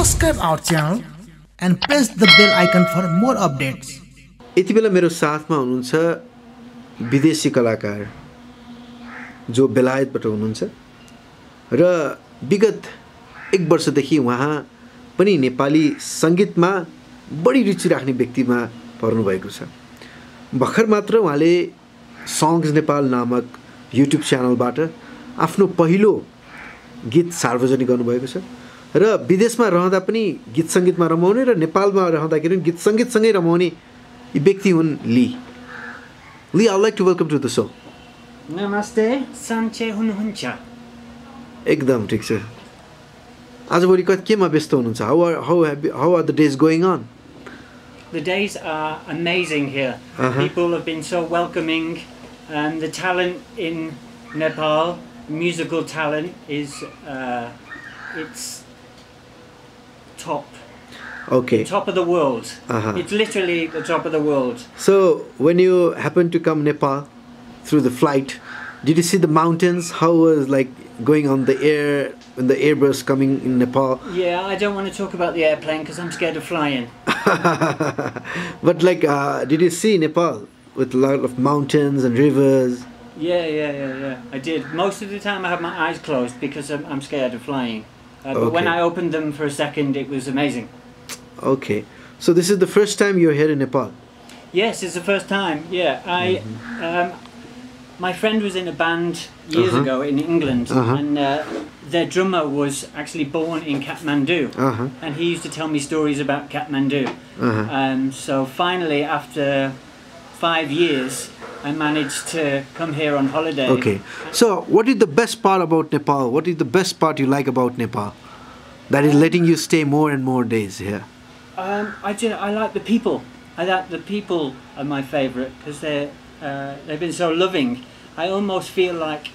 subscribe our channel and press the bell icon for more updates. यति बेला मेरो साथमा हुनुहुन्छ विदेशी कलाकार जो बेलायतबाट हुनुहुन्छ र विगत एक वर्षदेखि उहाँ पनि नेपाली सङ्गीतमा बढी रुचि राख्ने व्यक्तिमा पर्नुभएको छ भर्खर मात्र उहाँले सङ्ग्स नेपाल नामक युट्युब च्यानलबाट आफ्नो पहिलो गीत सार्वजनिक गर्नुभएको छ र विदेशमा रहँदा पनि गीत सङ्गीतमा रमाउने र नेपालमा रहँदाखेरि पनि गीत सङ्गीतसँगै रमाउने व्यक्ति हुन् Lee. Lee I like to welcome to the so नमस्ते सन्चै हुनुहुन्छ। एकदम ठिक छ। आजभोलि कति केमा व्यस्त हुनुहुन्छ? How are how how are the days going on The days are amazing here. Uh-huh. People have been so welcoming, and the talent in Nepal, musical talent, is uh, it's top, okay top of the world. Uh-huh. It's literally the top of the world. So when you happened to come Nepal through the flight, did you see the mountains? How was like going on the air when the airbus coming in Nepal? Yeah, I don't want to talk about the airplane because I'm scared of flying. but like, uh, did you see Nepal with a lot of mountains and rivers? Yeah, yeah, yeah, yeah. I did. Most of the time, I have my eyes closed because I'm, I'm scared of flying. Uh, but when I opened them for a second, it was amazing. Okay, so this is the first time you're here in Nepal. Yes, it's the first time. Yeah, I. Um, my friend was in a band years Uh-huh. ago in England, Uh-huh. and uh, their drummer was actually born in Kathmandu, Uh huh. and he used to tell me stories about Kathmandu. Uh huh. Um, so finally, after five years, I managed to come here on holiday. Okay, so what is the best part about Nepal? What is the best part you like about Nepal? That is letting you stay more and more days here. Um, I just, I like the people. I like the people are my favourite because they're uh, they've been so loving. I almost feel like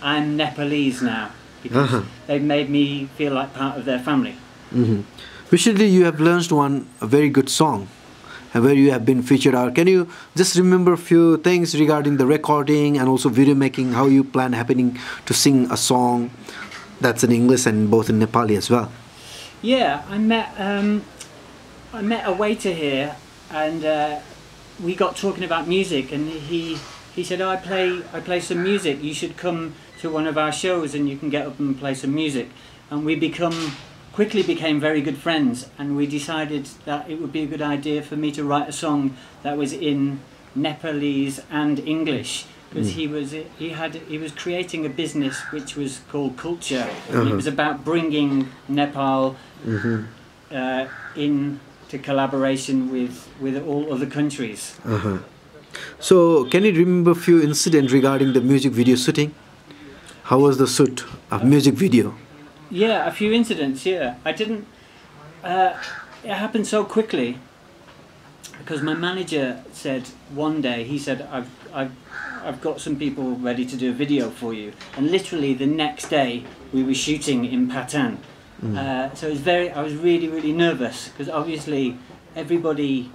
I'm Nepalese now because Uh-huh. they've made me feel like part of their family. hmm Recently, you have launched one a very good song, uh, where you have been featured out. Can you just remember a few things regarding the recording and also video making? How you plan happening to sing a song that's in English and both in Nepali as well. Yeah, I met um, I met a waiter here, and uh, we got talking about music, and he he said, oh, "I play I play some music. You should come to one of our shows, and you can get up and play some music." And we become quickly became very good friends, and we decided that it would be a good idea for me to write a song that was in Nepalese and English. Because he was he had he was creating a business which was called Culture. Uh-huh. It was about bringing Nepal uh, into collaboration with, with all other countries. Uh-huh. So, can you remember a few incidents regarding the music video shooting? How was the shoot of music video? Yeah, a few incidents. Yeah, I didn't. Uh, it happened so quickly because my manager said one day he said I've I've I've got some people ready to do a video for you, and literally the next day we were shooting in Patan. Uh, so it was very. I was really really nervous because obviously everybody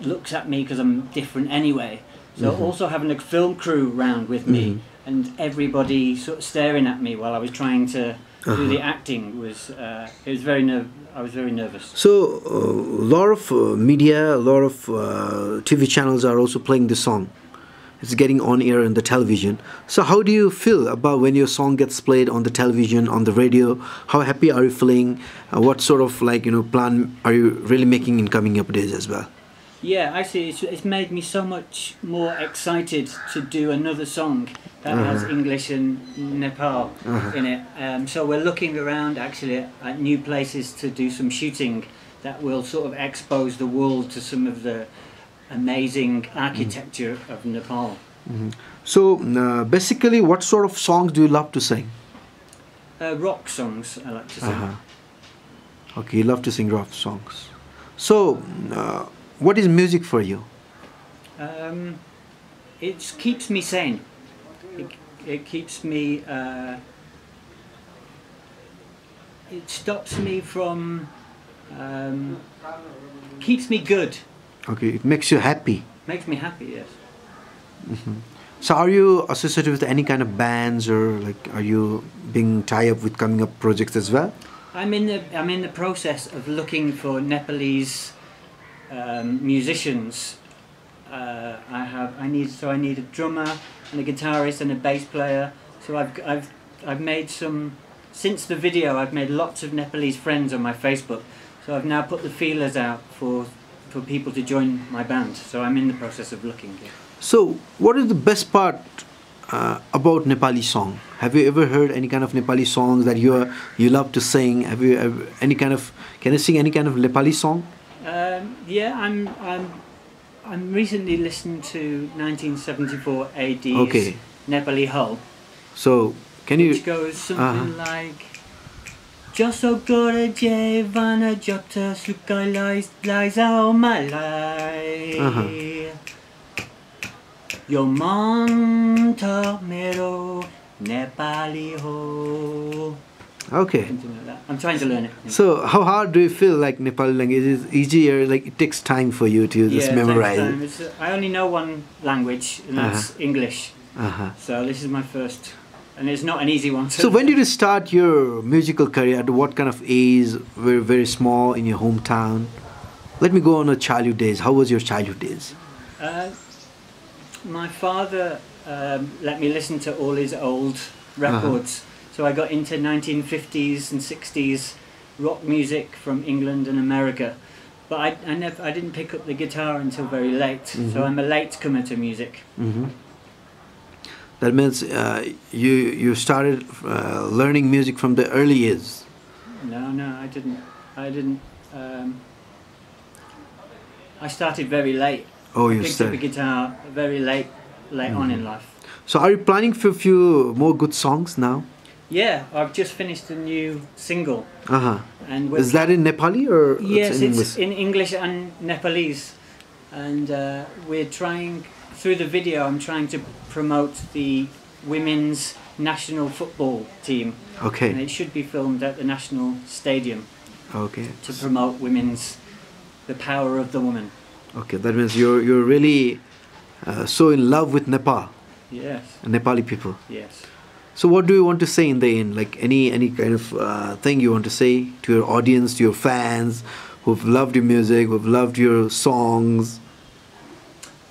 looks at me because I'm different anyway. So also having a film crew round with me and everybody sort of staring at me while I was trying to do the acting was uh, it was very nerve. I was very nervous. So, a lot of uh, media, a lot of uh, TV channels are also playing the song. It's getting on air in the television. So, how do you feel about when your song gets played on the television, on the radio? How happy are you feeling? Uh, what sort of like you know plan are you really making in coming up days as well? Yeah, actually, it's, it's made me so much more excited to do another song that has English and Nepal in it. Um, so we're looking around actually at new places to do some shooting that will sort of expose the world to some of the amazing architecture of Nepal. So, uh, basically, what sort of songs do you love to sing? Uh, rock songs, I like to sing. Uh-huh. Okay, you love to sing rock songs. So, uh, what is music for you? Um, it keeps me sane. It, it keeps me. Uh, it stops me from. Um, keeps me good. Okay, it makes you happy. Makes me happy. Yes. So are you associated with any kind of bands or like are you being tied up with coming up projects as well? I'm in the I'm in the process of looking for Nepalese um, musicians. Uh, I have I need so I need a drummer and a guitarist and a bass player. So I've I've I've made some since the video. I've made lots of Nepalese friends on my Facebook. So I've now put the feelers out for for people to join my band. So I'm in the process of looking. So, what is the best part uh, about Nepali song? Have you ever heard any kind of Nepali songs that you are, you love to sing? Have you ever, any kind of can you sing any kind of Nepali song? Um, yeah, I'm I'm I'm recently listened to 1974 AD's Okay. Nepali Ho, So, can you? which goes something Uh-huh. like Joso gore je vana jota sukai zao malai Uh-huh. Yo man ta mero Nepali ho Okay. I'm trying to learn it. So, how hard do you feel like Nepali language? Is easier? Like it takes time for you to just it takes memorize time. it. It's, uh, I only know one language, and that's English. Uh-huh. So this is my first, and it's not an easy one. So, when did you start your musical career? At what kind of age? Very very small in your hometown. Let me go on a childhood days. How was your childhood days? Uh, my father um, let me listen to all his old records, so I got into 1950s and 60s rock music from England and America. But I, I never, I didn't pick up the guitar until very late, so I'm a late comer to music. hmm That means uh, you you started uh, learning music from the early years. No, no, I didn't. I didn't. Um, I started very late. Oh, I you picked up a guitar very late, late on in life. So, are you planning for a few more good songs now? Yeah, I've just finished a new single, Uh huh. and Is that in Nepali or yes, it's in it's English? in English and Nepalese, and uh, we're trying through the video. I'm trying to promote the women's national football team, Okay. and it should be filmed at the national stadium Okay. to promote women's the power of the woman. Okay. That means you're you're really uh, so in love with Nepal Yes, and Nepali people. yes. So, what do you want to say in the end? Like any any kind of uh, thing you want to say to your audience, to your fans, who've loved your music, who've loved your songs?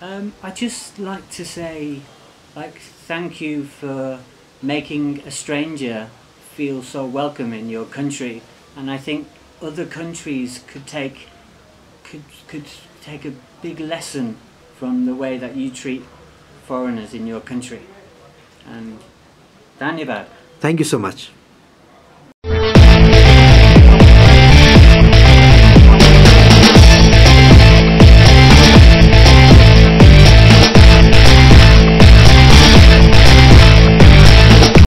Um, I just like to say, like, thank you for making a stranger feel so welcome in your country, and I think other countries could take could could take a big lesson from the way that you treat foreigners in your country. And Thank you so much.